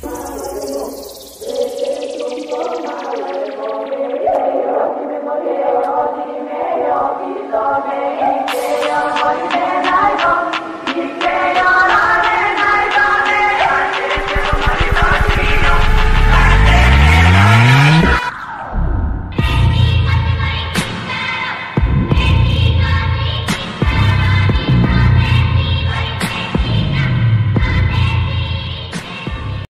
Amen.